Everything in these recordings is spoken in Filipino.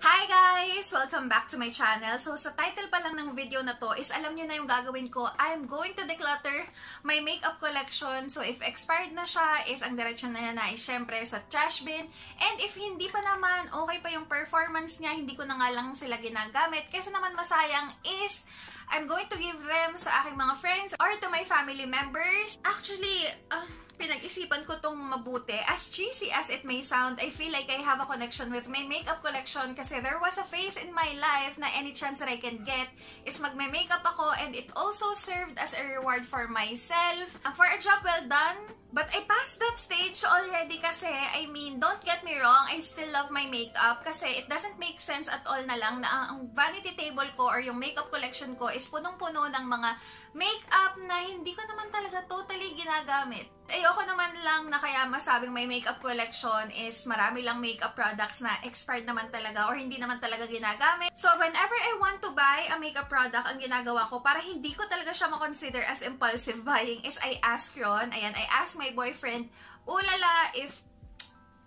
Hi guys! Welcome back to my channel. So, sa title pa lang ng video na to is alam nyo na yung gagawin ko. I'm going to declutter my makeup collection. So, if expired na siya, is ang direction na yan na is syempre sa trash bin. And if hindi pa naman, okay pa yung performance niya, hindi ko na nga lang sila ginagamit. Kasi naman masayang is I'm going to give them sa aking mga friends or to my family members. Actually, uh, pinag-isipan ko tong mabuti. As cheesy as it may sound, I feel like I have a connection with my makeup collection kasi there was a phase in my life na any chance that I can get is magme-makeup ako and it also served as a reward for myself. Uh, for a job well done, But I passed that stage already kasi, I mean, don't get me wrong, I still love my makeup kasi it doesn't make sense at all na lang na ang vanity table ko or yung makeup collection ko is punong-puno ng mga makeup na hindi ko naman talaga totally ginagamit. Ayoko naman lang na kaya masabing may makeup collection is marami lang makeup products na expired naman talaga or hindi naman talaga ginagamit. So, whenever I want to buy a makeup product, ang ginagawa ko para hindi ko talaga siya makonsider as impulsive buying is I ask yon Ayan, I ask my boyfriend, ulala, if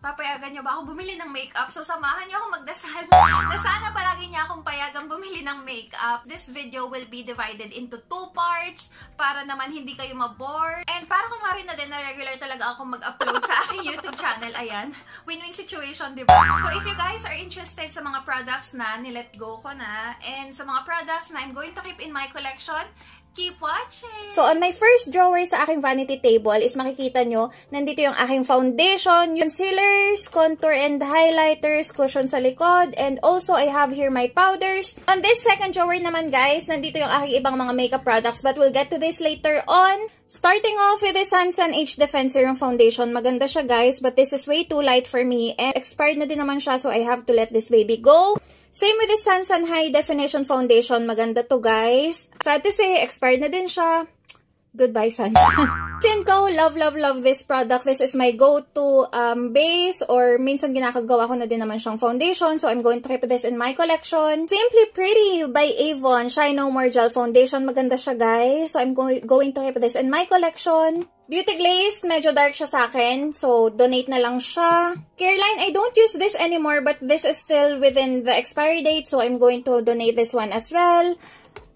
papayagan niyo ba ako bumili ng makeup? So, samahan niyo ako magdasal na sana palagi niya akong payagang bumili ng makeup. This video will be divided into two parts para naman hindi kayo mabore. And para kung nga rin na din na regular talaga ako mag-upload sa aking YouTube channel, ayan, win-win situation, di ba? So, if you guys are interested sa mga products na nilet go ko na and sa mga products na I'm going to keep in my collection, Keep watching! So, on my first drawer sa aking vanity table is makikita nyo, nandito yung aking foundation, concealers, contour and highlighters, cushion sa likod, and also I have here my powders. On this second drawer naman guys, nandito yung aking ibang mga makeup products, but we'll get to this later on. Starting off with the Sansan Age Defense Serum Foundation. Maganda siya guys, but this is way too light for me. And expired na din naman siya, so I have to let this baby go. Same with the Sansan High Definition Foundation. Maganda to, guys. Sad to say, expired na din siya. Goodbye, Sansan. Cinco, love, love, love this product. This is my go-to um, base or minsan ginakagawa ko na din naman siyang foundation. So, I'm going to keep this in my collection. Simply Pretty by Avon Shine No More Gel Foundation. Maganda siya, guys. So, I'm go going to keep this in my collection. Beauty Glaze, medyo dark siya sa akin. So, donate na lang siya. Careline, I don't use this anymore but this is still within the expiry date. So, I'm going to donate this one as well.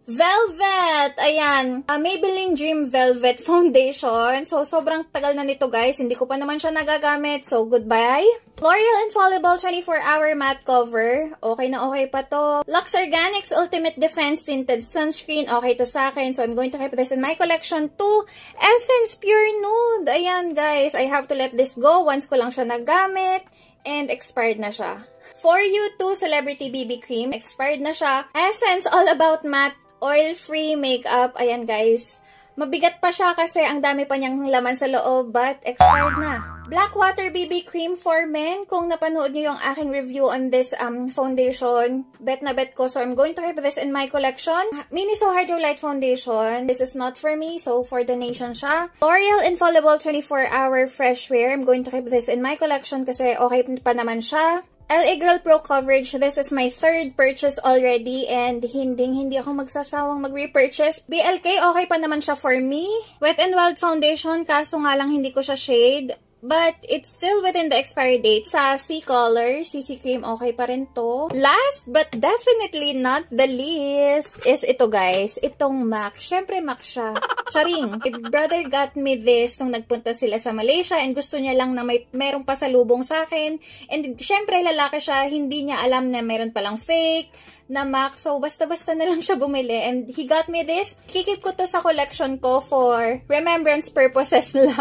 Velvet! Ayan. Uh, Maybelline Dream Velvet Foundation. So, sobrang tagal na nito guys. Hindi ko pa naman siya nagagamit. So, goodbye. L'Oreal Infallible 24-Hour Matte Cover. Okay na okay pa to. Lux Organics Ultimate Defense Tinted Sunscreen. Okay to sa akin. So, I'm going to keep this in my collection too. Essence Pure Nude. Ayan guys. I have to let this go. Once ko lang siya nagamit. And expired na siya. For You 2 Celebrity BB Cream. Expired na siya. Essence All About Matte oil-free makeup. Ayan guys. Mabigat pa siya kasi ang dami pa niyang laman sa loob but expired na. Blackwater BB Cream for Men. Kung napanood niyo yung aking review on this um, foundation, bet na bet ko. So, I'm going to keep this in my collection. Miniso Hydro Light Foundation. This is not for me, so for donation siya. L'Oreal Infallible 24-Hour Fresh Wear. I'm going to keep this in my collection kasi okay pa naman siya. LA Girl Pro Coverage, this is my third purchase already and hindi hindi ako magsasawang mag-repurchase. BLK, okay pa naman siya for me. Wet n Wild Foundation, kaso nga lang hindi ko siya shade. But it's still within the expiry date. Sa C-Color, CC Cream, okay pa rin to. Last but definitely not the least is ito guys. Itong MAC. Siyempre MAC siya. Charing. My brother got me this nung nagpunta sila sa Malaysia and gusto niya lang na may merong pasalubong sa akin. And syempre lalaki siya, hindi niya alam na meron palang fake na MAC. So, basta-basta na lang siya bumili. And he got me this. Kikip ko to sa collection ko for remembrance purposes lang.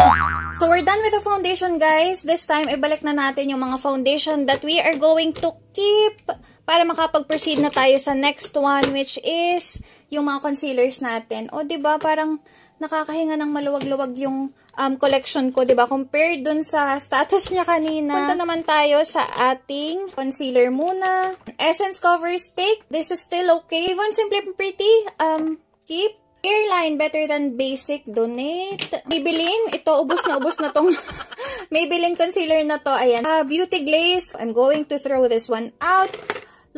So, we're done with the foundation, guys. This time, ibalik na natin yung mga foundation that we are going to keep para makapag-proceed na tayo sa next one, which is yung mga concealers natin. O, ba diba, parang nakakahinga ng maluwag-luwag yung um, collection ko, 'di ba? Compared dun sa status niya kanina. Punta naman tayo sa ating concealer muna. Essence Cover Stick. This is still okay. One Simply Pretty. Um, keep. Airline, better than basic. Donate. Maybelline, ito, ubos na ubos na tong Maybelline concealer na to. Ayan. Uh, Beauty Glaze. I'm going to throw this one out.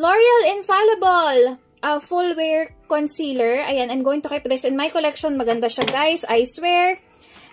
L'Oreal Infallible. Uh, full wear concealer. Ayan, I'm going to keep this in my collection. Maganda siya, guys. I swear.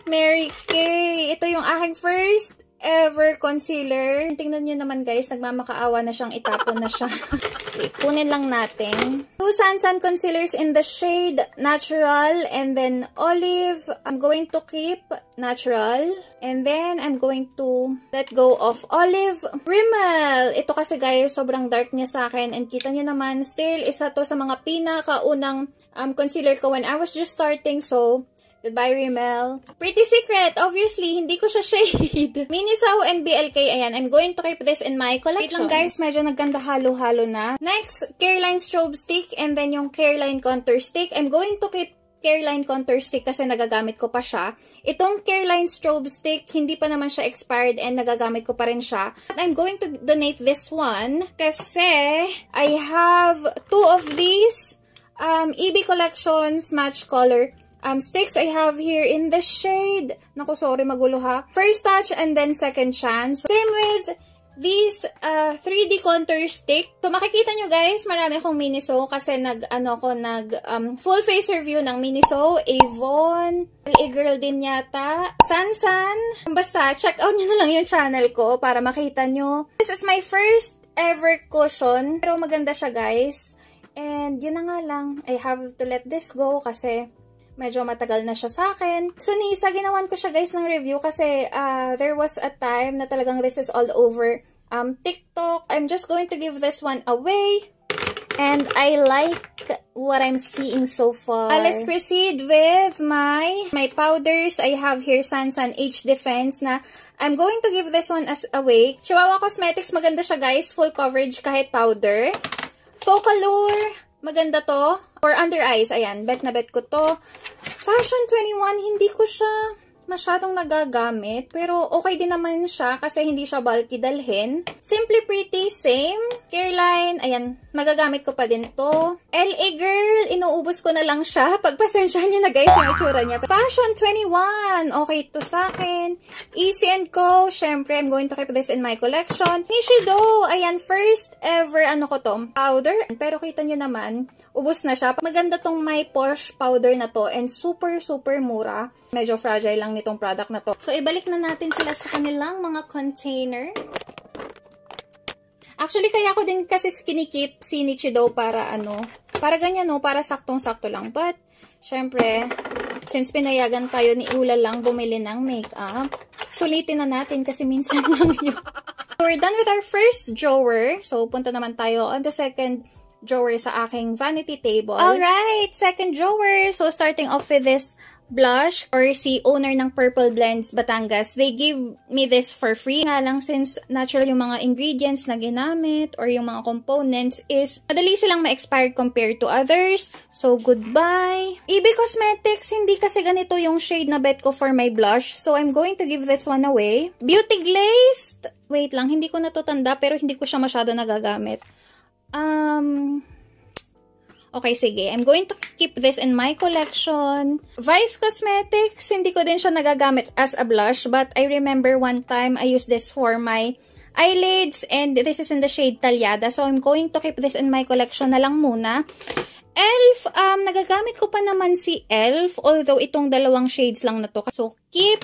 Mary Kay. Ito yung aking first ever concealer. Tingnan nyo naman guys, nagmamakaawa na siyang itapon na siya. okay, kunin lang natin. Two Sansan concealers in the shade Natural and then Olive. I'm going to keep Natural. And then, I'm going to let go of Olive. Rimmel! Ito kasi guys, sobrang dark niya sa akin. And kita nyo naman, still, isa to sa mga pinakaunang um, concealer ko when I was just starting. So, Goodbye, Rimmel. Pretty Secret, obviously, hindi ko siya shade. Minisaw and BLK, ayan. I'm going to keep this in my collection. Wait lang guys, medyo naganda halo-halo na. Next, Careline Strobe Stick and then yung Careline Contour Stick. I'm going to keep Careline Contour Stick kasi nagagamit ko pa siya. Itong Careline Strobe Stick, hindi pa naman siya expired and nagagamit ko pa rin siya. But I'm going to donate this one kasi I have two of these um, EB Collections Match Color um, sticks I have here in the shade. Naku, sorry, magulo ha. First touch and then second chance. Same with these uh, 3D contour stick. So, makikita nyo guys, marami akong Miniso kasi nag, ano ko, nag um, full face review ng Miniso, Avon, LA Girl din yata, Sansan. Basta, check out nyo na lang yung channel ko para makita nyo. This is my first ever cushion. Pero maganda siya guys. And yun na nga lang, I have to let this go kasi medyo matagal na siya sa akin. So, Nisa, ginawan ko siya guys ng review kasi uh, there was a time na talagang this is all over um, TikTok. I'm just going to give this one away. And I like what I'm seeing so far. Uh, let's proceed with my my powders. I have here Sansan H Defense na I'm going to give this one as away. Chihuahua Cosmetics, maganda siya guys. Full coverage kahit powder. Focalure, Maganda to. For under eyes, ayan. Bet na bet ko to. Fashion 21, hindi ko siya masyadong nagagamit. Pero okay din naman siya kasi hindi siya bulky dalhin. Simply Pretty, same. Careline, ayan, magagamit ko pa din to. LA Girl, inuubos ko na lang siya. Pagpasensyahan niyo na guys yung itsura niya. Fashion 21, okay to sa akin. Easy and Co, syempre, I'm going to keep this in my collection. Nishido, ayan, first ever, ano ko to, powder. Pero kita niyo naman, ubos na siya. Maganda tong my Porsche powder na to and super, super mura. Medyo fragile lang nitong product na to. So, ibalik na natin sila sa kanilang mga container. Actually, kaya ako din kasi kinikip si Nichido para ano, para ganyan no, para saktong-sakto lang. But, syempre, since pinayagan tayo ni Ula lang bumili ng makeup, sulitin na natin kasi minsan lang yun. We're done with our first drawer. So, punta naman tayo on the second drawer sa aking vanity table. Alright, second drawer. So, starting off with this blush or si owner ng Purple Blends Batangas, they give me this for free. Nga lang since natural yung mga ingredients na ginamit or yung mga components is madali silang ma-expired compared to others. So, goodbye. EB Cosmetics, hindi kasi ganito yung shade na bet ko for my blush. So, I'm going to give this one away. Beauty Glazed. Wait lang, hindi ko na to tanda pero hindi ko siya masyado nagagamit. Um, Okay, sige. I'm going to keep this in my collection. Vice Cosmetics, hindi ko din siya nagagamit as a blush. But I remember one time I used this for my eyelids. And this is in the shade Talyada. So I'm going to keep this in my collection na lang muna. Elf, um, nagagamit ko pa naman si Elf. Although itong dalawang shades lang na to. So keep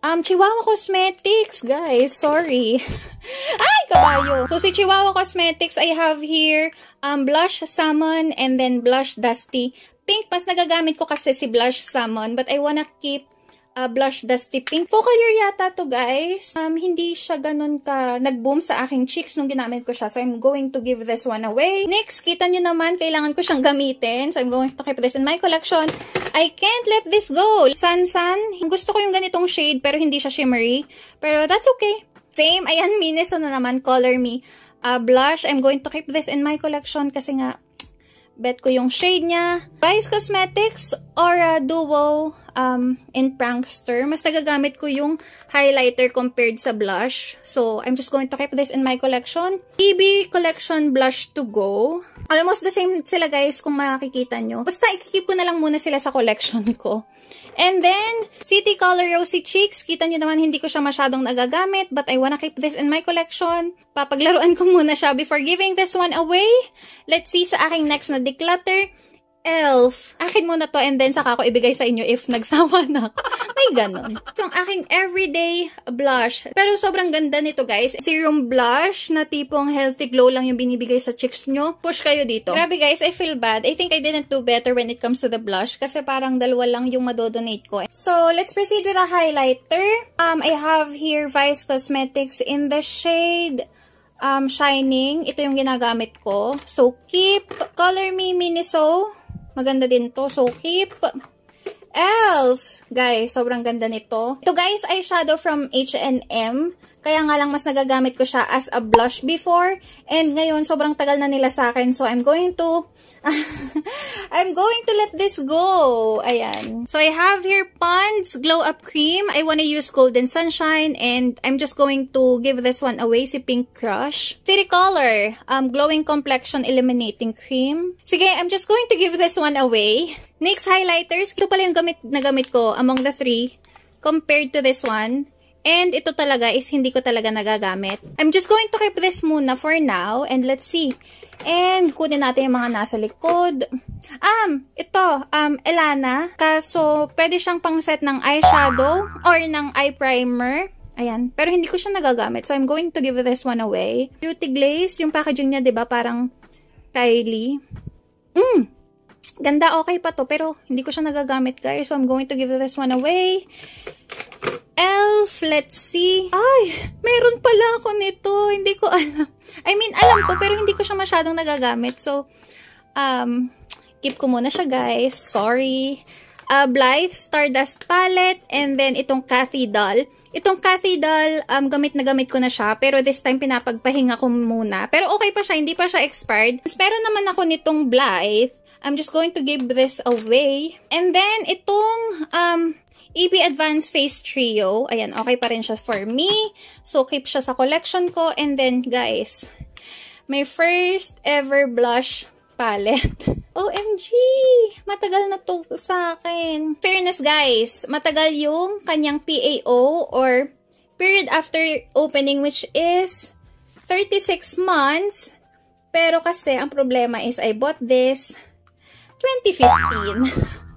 Um, Chihuahua Cosmetics, guys. Sorry. Ay, kabayo. So, si Chihuahua Cosmetics, I have here um, Blush Salmon and then Blush Dusty Pink. Mas nagagamit ko kasi si Blush Salmon, but I wanna keep uh, blush dusty pink. Focalier yata to guys. Um, hindi siya ganun ka nag-boom sa aking cheeks nung ginamit ko siya. So, I'm going to give this one away. Next, kita nyo naman, kailangan ko siyang gamitin. So, I'm going to keep this in my collection. I can't let this go. Sansan. Gusto ko yung ganitong shade pero hindi siya shimmery. Pero that's okay. Same. Ayan, Minis na naman. Color Me. Uh, blush. I'm going to keep this in my collection kasi nga Bet ko yung shade niya. Vice Cosmetics Aura Duo um, in Prankster. Mas nagagamit ko yung highlighter compared sa blush. So, I'm just going to keep this in my collection. EB Collection Blush to Go. Almost the same sila guys kung makikita nyo. Basta ikikip ko na lang muna sila sa collection ko. And then, City Color Rosy Cheeks. Kita nyo naman, hindi ko siya masyadong nagagamit. But I wanna keep this in my collection. Papaglaruan ko muna siya before giving this one away. Let's see sa aking next na declutter. Elf. Akin muna to and then saka ko ibigay sa inyo if nagsawa na May ganon. So, ang aking everyday blush. Pero sobrang ganda nito guys. Serum blush na tipong healthy glow lang yung binibigay sa chicks nyo. Push kayo dito. Grabe guys, I feel bad. I think I didn't do better when it comes to the blush kasi parang dalawa lang yung madodonate ko. So, let's proceed with a highlighter. Um, I have here Vice Cosmetics in the shade um, Shining. Ito yung ginagamit ko. So, keep Color Me Miniso. Maganda din to. So, keep Elf! Guys, sobrang ganda nito. Ito guys, eyeshadow from H&M. Kaya nga lang mas nagagamit ko siya as a blush before. And ngayon, sobrang tagal na nila sa akin. So, I'm going to... I'm going to let this go. Ayan. So, I have here Pond's Glow Up Cream. I wanna use Golden Sunshine. And I'm just going to give this one away, si Pink Crush. City Color, um, Glowing Complexion Illuminating Cream. Sige, I'm just going to give this one away. NYX highlighters. Ito pala yung gamit na gamit ko among the three compared to this one. And ito talaga is hindi ko talaga nagagamit. I'm just going to keep this muna for now. And let's see. And kunin natin yung mga nasa likod. Um, ito, um, Elana. Kaso, pwede siyang pang set ng eyeshadow or ng eye primer. Ayan. Pero hindi ko siya nagagamit. So, I'm going to give this one away. Beauty Glaze. Yung packaging niya, ba diba, parang Kylie. Mmm! Ganda, okay pa to. Pero, hindi ko siya nagagamit, guys. So, I'm going to give this one away. Elf, let's see. Ay, meron pala ako nito. Hindi ko alam. I mean, alam ko, pero hindi ko siya masyadong nagagamit. So, um, keep ko muna siya, guys. Sorry. Uh, Blythe Stardust Palette, and then itong Cathy Doll. Itong Cathy Doll, um, gamit na gamit ko na siya, pero this time pinapagpahinga ko muna. Pero okay pa siya, hindi pa siya expired. Meron naman ako nitong Blythe. I'm just going to give this away. And then, itong um, EB Advanced Face Trio. Ayan, okay pa rin siya for me. So, keep siya sa collection ko. And then, guys, my first ever blush palette. OMG! Matagal na to sa akin. Fairness, guys. Matagal yung kanyang PAO or period after opening which is 36 months. Pero kasi, ang problema is I bought this 2015.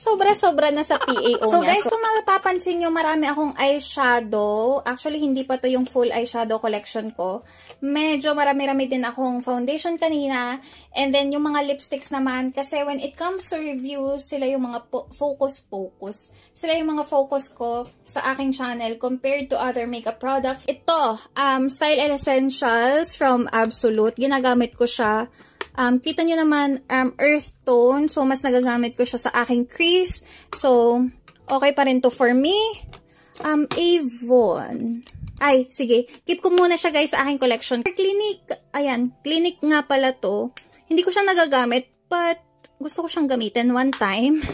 Sobra-sobra na sa PAO so, niya. guys, so, kung mapapansin nyo, marami akong eyeshadow. Actually, hindi pa to yung full eyeshadow collection ko. Medyo marami-rami din akong foundation kanina. And then, yung mga lipsticks naman. Kasi when it comes to reviews, sila yung mga focus-focus. Sila yung mga focus ko sa aking channel compared to other makeup products. Ito, um, Style Essentials from Absolute. Ginagamit ko siya Um, kita nyo naman, um, earth tone. So, mas nagagamit ko siya sa aking crease. So, okay pa rin to for me. Um, Avon. Ay, sige. Keep ko muna siya guys sa aking collection. Clinique, ayan, Clinique nga pala to. Hindi ko siya nagagamit, but gusto ko siyang gamitin one time.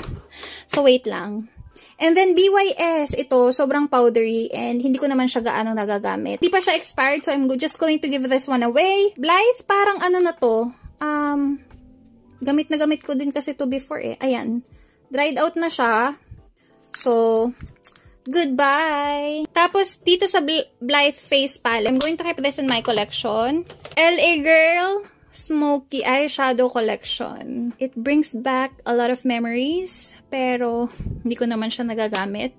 So, wait lang. And then, BYS, ito, sobrang powdery and hindi ko naman siya gaano nagagamit. Hindi pa siya expired, so I'm just going to give this one away. Blythe, parang ano na to, um, gamit na gamit ko din kasi to before eh. Ayan. Dried out na siya. So, goodbye! Tapos, dito sa Blythe Face Palette, I'm going to keep this in my collection. LA Girl Smoky Eyeshadow Collection. It brings back a lot of memories, pero hindi ko naman siya nagagamit.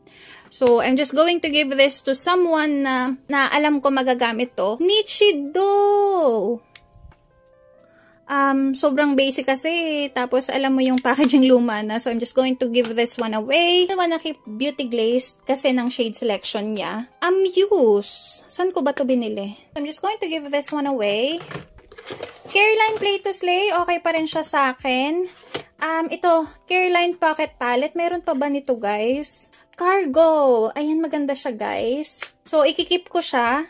So, I'm just going to give this to someone na, na alam ko magagamit to. Nichido! Um, sobrang basic kasi. Tapos, alam mo yung packaging luma na. So, I'm just going to give this one away. I wanna keep Beauty Glaze kasi ng shade selection niya. Amuse. Saan ko ba to binili? I'm just going to give this one away. Careline Play to Slay. Okay pa rin siya sa akin. Um, ito, Careline Pocket Palette. Meron pa ba nito, guys? Cargo. Ayan, maganda siya, guys. So, ikikip ko siya.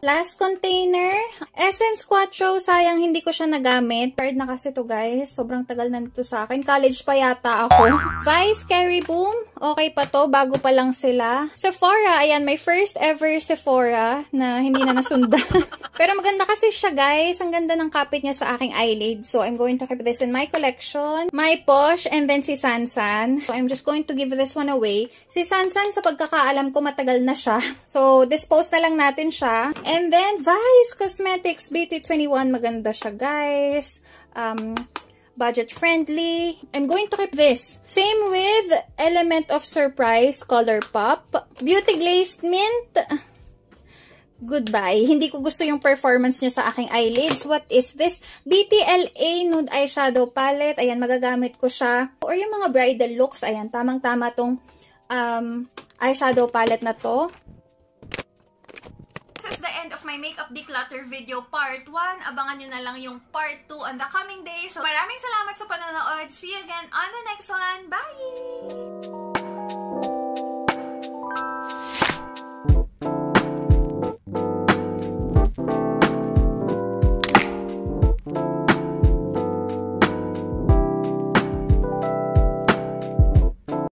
Last container, Essence Quattro. Sayang hindi ko siya nagamit. Card na kasi to guys. Sobrang tagal na nito sa akin. College pa yata ako. Vice Carry Boom. Okay pa to, bago pa lang sila. Sephora, ayan, my first ever Sephora na hindi na nasundan. Pero maganda kasi siya, guys. Ang ganda ng kapit niya sa aking eyelid. So, I'm going to keep this in my collection. My Posh and then si Sansan. So, I'm just going to give this one away. Si Sansan, sa pagkakaalam ko, matagal na siya. So, dispose na lang natin siya. And then, Vice Cosmetics BT21. Maganda siya, guys. Um, budget friendly. I'm going to keep this. Same with Element of Surprise Color Pop. Beauty Glazed Mint. Goodbye. Hindi ko gusto yung performance niya sa aking eyelids. What is this? BTLA Nude Eyeshadow Palette. Ayan, magagamit ko siya. Or yung mga bridal looks. Ayan, tamang-tama tong um, eyeshadow palette na to my makeup declutter video part 1. Abangan nyo na lang yung part 2 on the coming days. So maraming salamat sa panonood. See you again on the next one. Bye!